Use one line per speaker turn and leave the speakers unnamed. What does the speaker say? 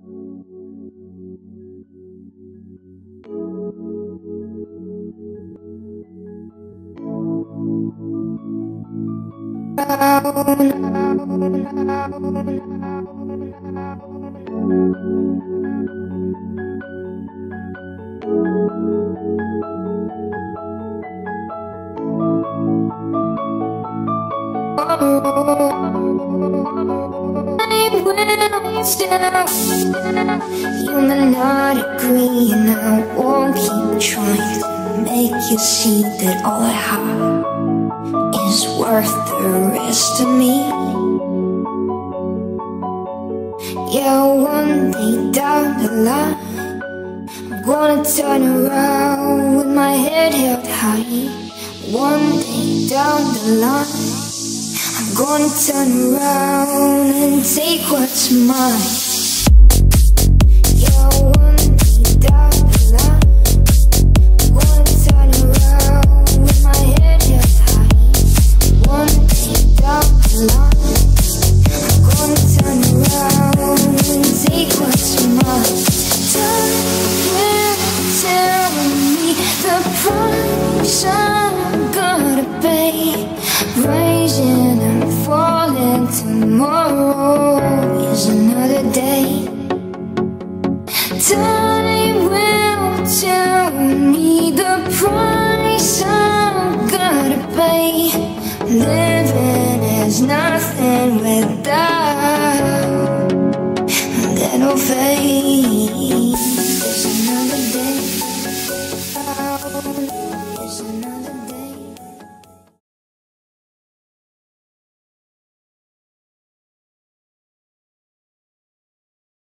I will you may not agree, and I won't keep trying to make you see that all I have is worth the rest of me. Yeah, one day down the line, I'm gonna turn around with my head held high. One day down the line, gonna turn around and take what's mine. tomorrow is another day. Time will tell me the price I'm gonna pay. Living is nothing without that old face.